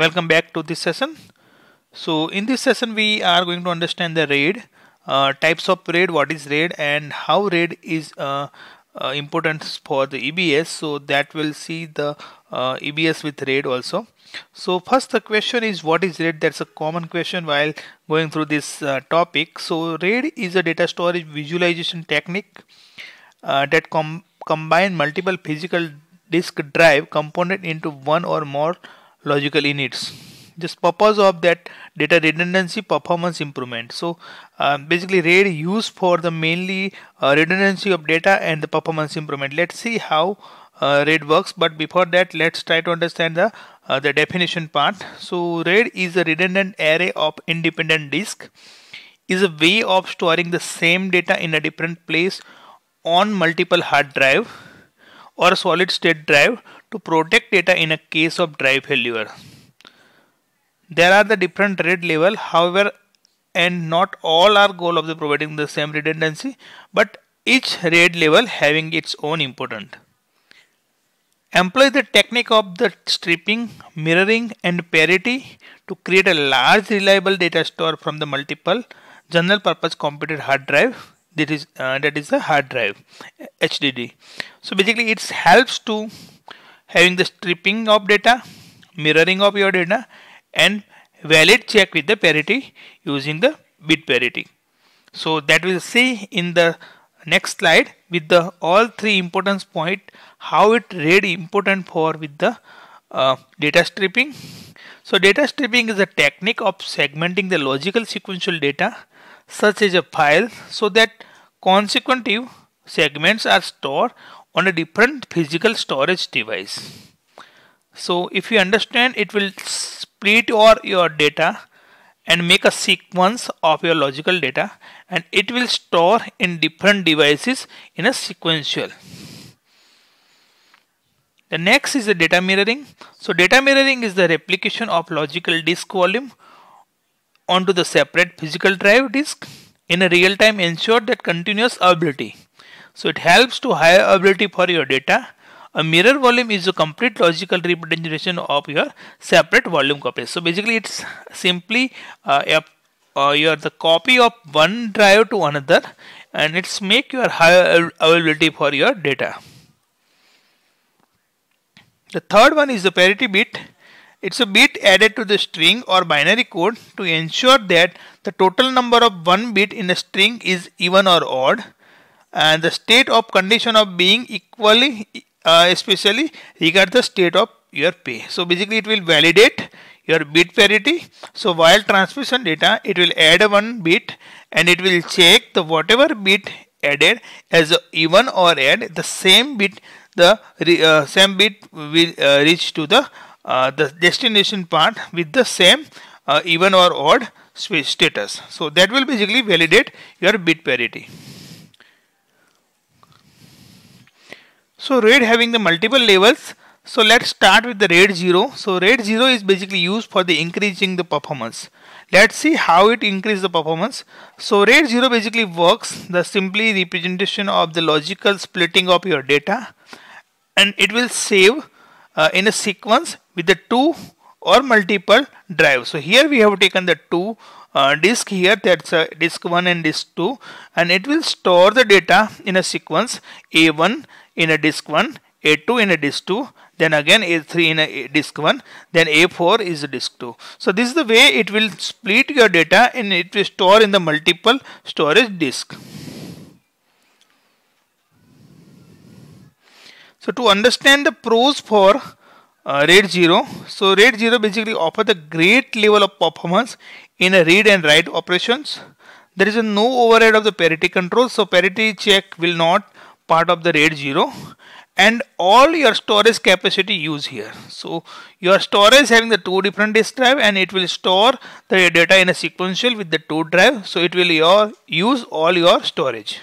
Welcome back to this session. So in this session we are going to understand the RAID, uh, types of RAID, what is RAID and how RAID is uh, uh, important for the EBS. So that will see the uh, EBS with RAID also. So first the question is what is RAID? That's a common question while going through this uh, topic. So RAID is a data storage virtualization technique uh, that com combine multiple physical disk drive component into one or more logical units just purpose of that data redundancy performance improvement. So uh, basically RAID used for the mainly uh, redundancy of data and the performance improvement. Let's see how uh, RAID works but before that let's try to understand the uh, the definition part. So RAID is a redundant array of independent disk is a way of storing the same data in a different place on multiple hard drive or solid state drive to protect data in a case of drive failure. There are the different RAID level however and not all are goal of the providing the same redundancy but each RAID level having its own importance. Employ the technique of the stripping, mirroring and parity to create a large reliable data store from the multiple general purpose computed hard drive that is uh, that is the hard drive HDD so basically it helps to having the stripping of data mirroring of your data and valid check with the parity using the bit parity. So that we'll see in the next slide with the all three importance point how it really important for with the uh, data stripping. So data stripping is a technique of segmenting the logical sequential data such as a file so that consecutive segments are stored on a different physical storage device. So if you understand it will split your, your data and make a sequence of your logical data and it will store in different devices in a sequential. The next is the data mirroring. So data mirroring is the replication of logical disk volume onto the separate physical drive disk in a real time ensure that continuous availability. So it helps to higher availability for your data. A mirror volume is a complete logical representation of your separate volume copies. So basically it's simply uh, a, uh, your the copy of one drive to another and it's make your higher availability for your data. The third one is the parity bit. It's a bit added to the string or binary code to ensure that the total number of one bit in a string is even or odd and the state of condition of being equally uh, especially regard the state of your pay. So basically it will validate your bit parity. So while transmission data it will add one bit and it will check the whatever bit added as even or add the same bit the uh, same bit will uh, reach to the uh, the destination part with the same uh, even or odd status. So that will basically validate your bit parity. So RAID having the multiple levels. So let's start with the RAID 0. So RAID 0 is basically used for the increasing the performance. Let's see how it increase the performance. So RAID 0 basically works the simply representation of the logical splitting of your data and it will save uh, in a sequence with the two or multiple drives. So here we have taken the two uh, disk here that's uh, disk 1 and disk 2 and it will store the data in a sequence A1 in a disk 1 A2 in a disk 2 then again A3 in a disk 1 then A4 is a disk 2 so this is the way it will split your data and it will store in the multiple storage disk so to understand the pros for uh, RAID 0. So RAID 0 basically offer the great level of performance in a read and write operations. There is a no override of the parity control. So parity check will not part of the RAID 0 and all your storage capacity use here. So your storage having the two different disk drive and it will store the data in a sequential with the two drive. So it will your, use all your storage.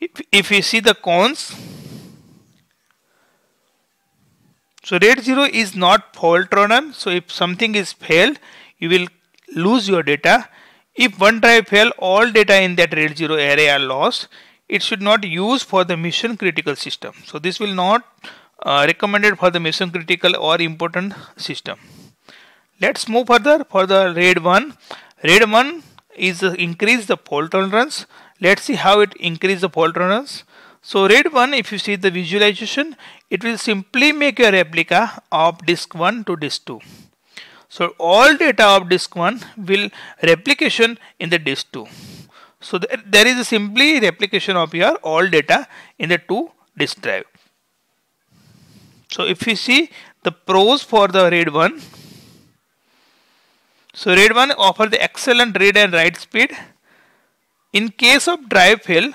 If, if you see the cons, So RAID 0 is not fault tolerant. So if something is failed, you will lose your data. If one drive fail, all data in that RAID 0 array are lost. It should not use for the mission critical system. So this will not uh, recommended for the mission critical or important system. let's move further for the RAID 1 RAID 1 is uh, increase the fault tolerance let's see how it increase the fault tolerance so RAID 1 if you see the visualization it will simply make a replica of disk 1 to disk 2 so all data of disk 1 will replication in the disk 2 so th there is a simply replication of your all data in the two disk drive. So if you see the pros for the RAID 1 so RAID 1 offers the excellent read and write speed. In case of drive fail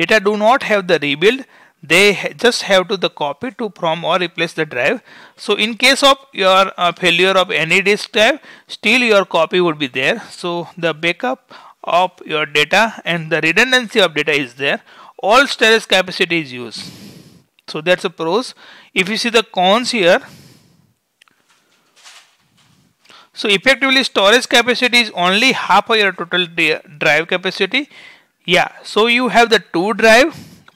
data do not have the rebuild they just have to the copy to from or replace the drive. So in case of your uh, failure of any disk drive still your copy would be there. So the backup of your data and the redundancy of data is there. All storage capacity is used. So that's the pros. If you see the cons here so effectively storage capacity is only half of your total drive capacity yeah so you have the two drive.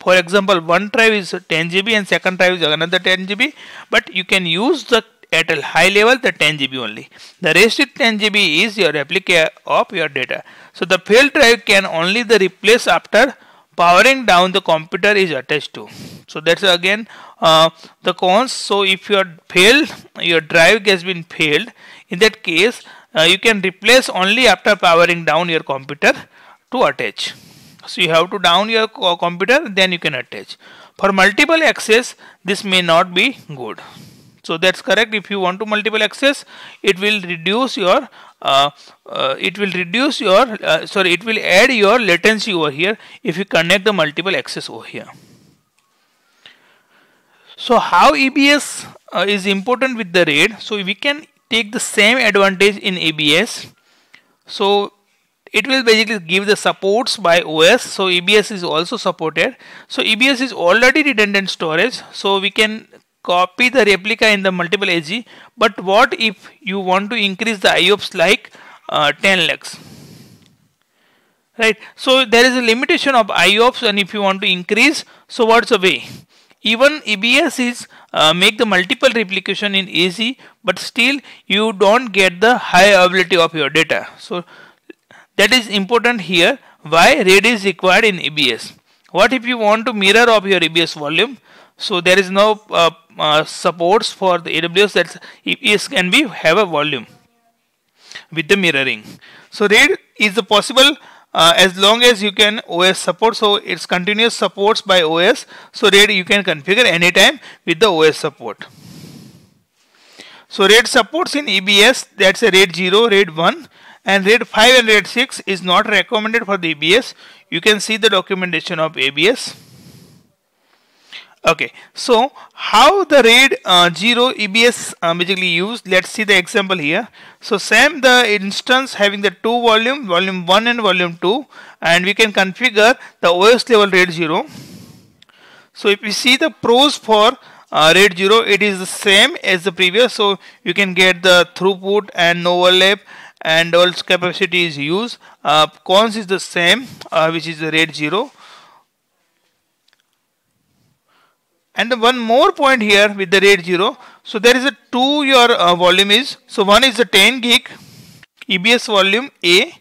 For example one drive is 10 GB and second drive is another 10 GB but you can use the at a high level the 10 GB only. The rest of 10 GB is your replica of your data. So the failed drive can only the replace after powering down the computer is attached to. So that's again uh, the cons. So if your failed your drive has been failed in that case uh, you can replace only after powering down your computer to attach so you have to down your computer then you can attach. For multiple access this may not be good. So that's correct if you want to multiple access it will reduce your uh, uh, it will reduce your uh, sorry it will add your latency over here if you connect the multiple access over here. So how EBS uh, is important with the RAID so we can take the same advantage in EBS. So it will basically give the supports by OS so EBS is also supported. So EBS is already redundant storage. So we can copy the replica in the multiple AZ but what if you want to increase the IOPS like uh, 10 lakhs? Right? So there is a limitation of IOPS and if you want to increase so what's the way? Even EBS is uh, make the multiple replication in AZ but still you don't get the high availability of your data. So that is important here why RAID is required in EBS. What if you want to mirror of your EBS volume? So there is no uh, uh, supports for the AWS that EBS can be have a volume with the mirroring. So RAID is possible uh, as long as you can OS support. So it's continuous supports by OS. So RAID you can configure anytime with the OS support. So RAID supports in EBS that's a RAID 0, RAID 1 and RAID 5 and RAID 6 is not recommended for the EBS. You can see the documentation of EBS. Okay, so how the RAID uh, 0 EBS uh, basically used, let's see the example here. So same the instance having the two volume, volume 1 and volume 2 and we can configure the OS level RAID 0. So if we see the pros for uh, RAID 0, it is the same as the previous. So you can get the throughput and no overlap and also capacity is used uh, cons is the same uh, which is the RAID 0 and one more point here with the RAID 0 so there is a two your uh, volume is. So one is the 10 gig EBS volume A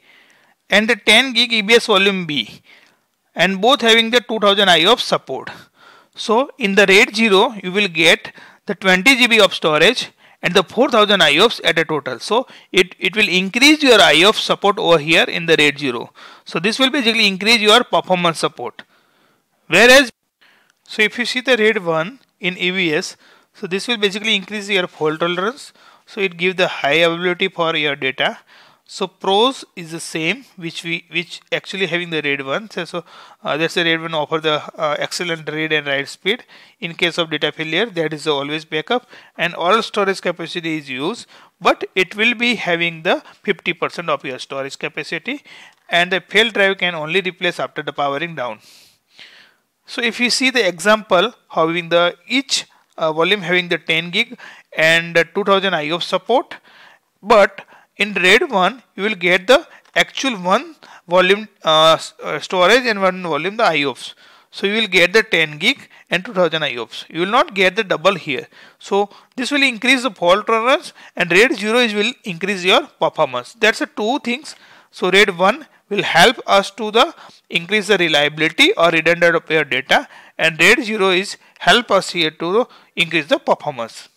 and the 10 gig EBS volume B and both having the 2000 IOPS support. So in the RAID 0 you will get the 20 GB of storage and the 4000 IOPS at a total. So it, it will increase your IOPS support over here in the RAID 0. So this will basically increase your performance support. Whereas, so if you see the RAID 1 in EBS, so this will basically increase your fault tolerance. So it gives the high availability for your data so pros is the same which we which actually having the RAID 1 so, so uh, that's the RAID 1 offer the uh, excellent read and write speed. In case of data failure that is always backup. And all storage capacity is used but it will be having the 50% of your storage capacity. And the failed drive can only replace after the powering down. So if you see the example having the each uh, volume having the 10 gig and 2000 IOPS support but in RAID 1 you will get the actual one volume uh, uh, storage and one volume the IOPS so you will get the 10 gig and 2000 IOPS. You will not get the double here. So this will increase the fault tolerance and RAID 0 is will increase your performance. That's the two things. So RAID 1 will help us to the increase the reliability or redundant of your data and RAID 0 is help us here to increase the performance.